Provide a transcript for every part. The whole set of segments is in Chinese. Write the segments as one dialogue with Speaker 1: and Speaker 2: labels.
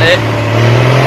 Speaker 1: れ。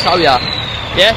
Speaker 1: 啥鱼啊？耶！